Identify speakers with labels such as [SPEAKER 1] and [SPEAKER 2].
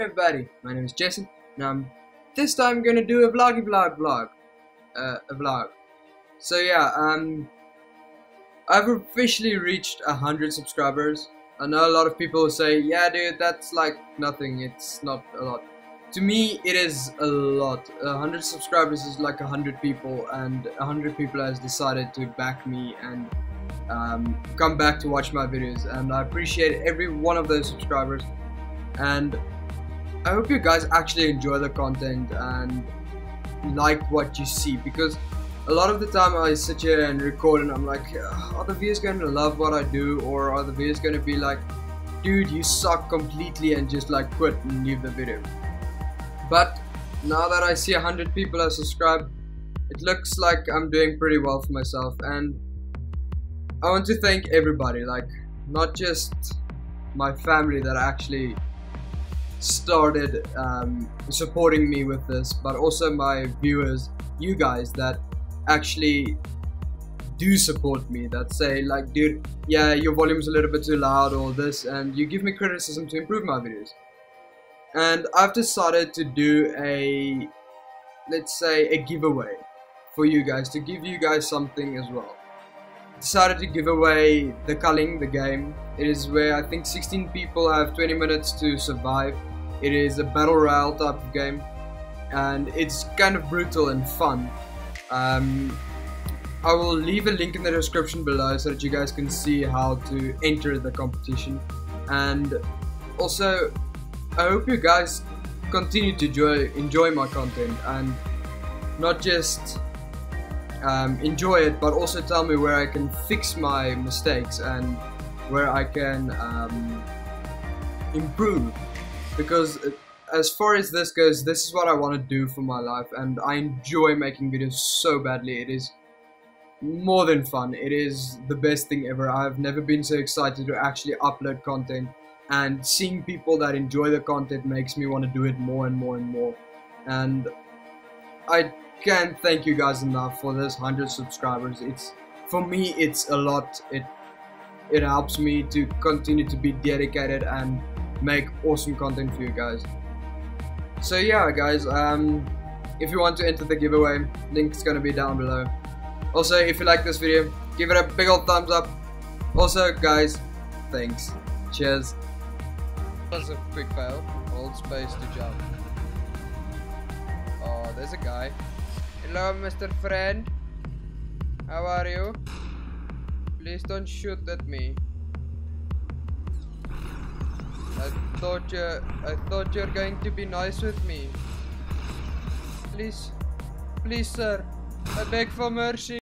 [SPEAKER 1] everybody, my name is Jason, and I'm this time gonna do a vloggy vlog vlog, uh, a vlog. So yeah, um, I've officially reached a hundred subscribers. I know a lot of people say, yeah dude, that's like nothing, it's not a lot. To me, it is a lot. A hundred subscribers is like a hundred people, and a hundred people has decided to back me and um, come back to watch my videos, and I appreciate every one of those subscribers and I hope you guys actually enjoy the content and like what you see because a lot of the time I sit here and record and I'm like are the viewers going to love what I do? Or are the viewers going to be like dude you suck completely and just like quit and leave the video. But now that I see a hundred people have subscribed it looks like I'm doing pretty well for myself. And I want to thank everybody like not just my family that actually started um, supporting me with this, but also my viewers, you guys that actually do support me, that say like, dude, yeah, your volume's a little bit too loud or this, and you give me criticism to improve my videos. And I've decided to do a, let's say, a giveaway for you guys, to give you guys something as well. Decided to give away the Culling, the game. It is where I think 16 people have 20 minutes to survive it is a battle royale type of game, and it's kind of brutal and fun. Um, I will leave a link in the description below so that you guys can see how to enter the competition. And also, I hope you guys continue to enjoy, enjoy my content and not just um, enjoy it, but also tell me where I can fix my mistakes and where I can um, improve because as far as this goes, this is what I want to do for my life, and I enjoy making videos so badly. It is more than fun. It is the best thing ever. I've never been so excited to actually upload content, and seeing people that enjoy the content makes me want to do it more and more and more. And I can't thank you guys enough for this 100 subscribers. It's for me, it's a lot. It it helps me to continue to be dedicated and make awesome content for you guys. So yeah guys, um, if you want to enter the giveaway, link is gonna be down below. Also, if you like this video, give it a big old thumbs up. Also guys, thanks. Cheers.
[SPEAKER 2] That's a quick fail. Hold space to jump. Oh, there's a guy. Hello, Mr. Friend. How are you? Please don't shoot at me. I thought you I thought you're going to be nice with me. Please, please sir, I beg for mercy.